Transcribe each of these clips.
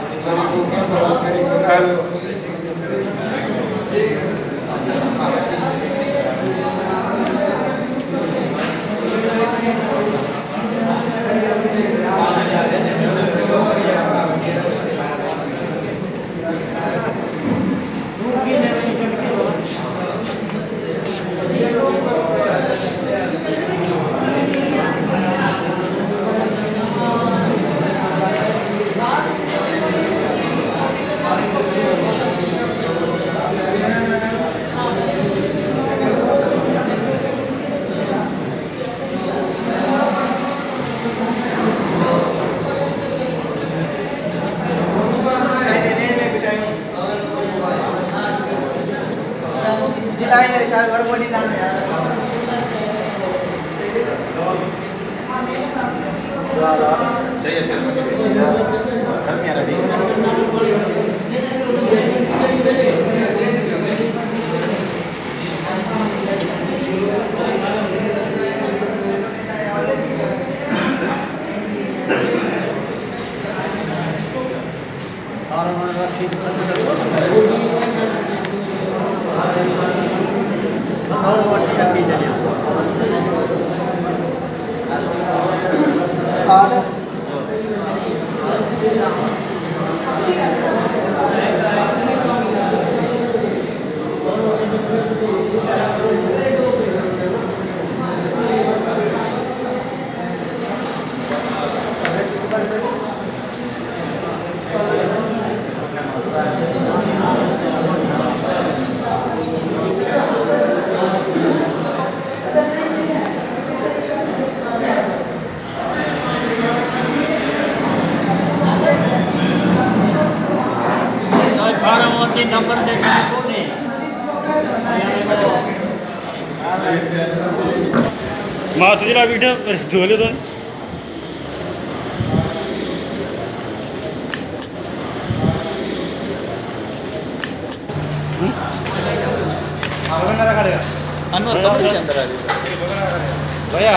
Thank you. फार्मवरती number देण्यात कोणी मातुजीला बिठं धुवले दोन अनवर कब के अंदर आ गई भैया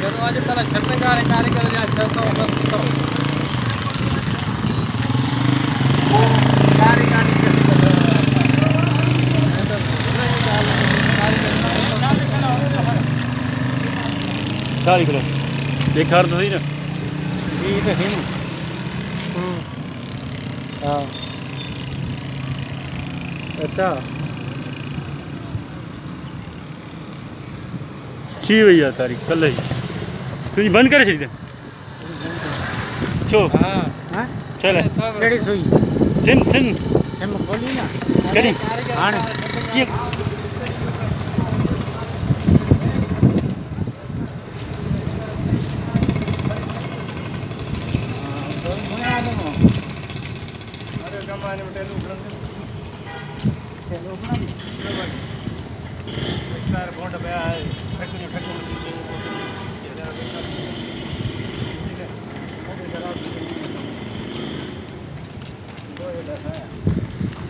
आला दरवाजे त्याला छत्र कार्य कार्य करायचे छत्र बंद करो चालीस किलो एक हार तो सही ना ये तो है ना हाँ अच्छा छी भैया तारीख कल ही तो तुझे बंद कर छड़ी छो हाँ। हाँ? चल। केड़ी सोई। SIM SIM. सिम खोली ना। केड़ी हाँ। ये जमाने में टेलू उगड़न टेलू उगड़न एक तार बोंड पे आए ठकुनी ठकुनी चीज़ें Thank you.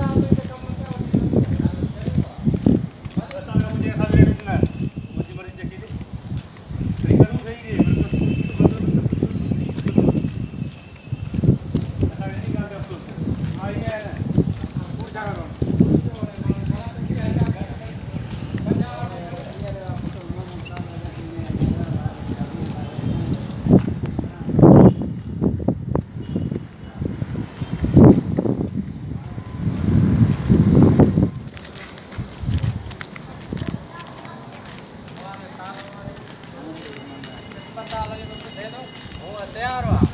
Vamos até Aroá.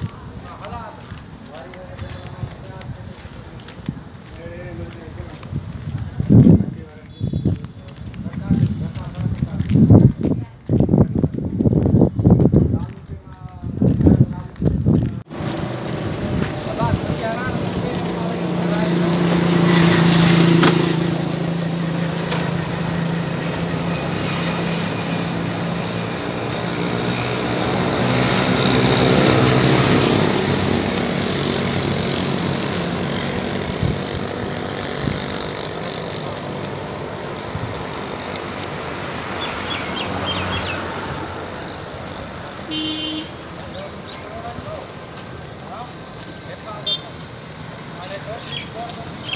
Pode ir embora.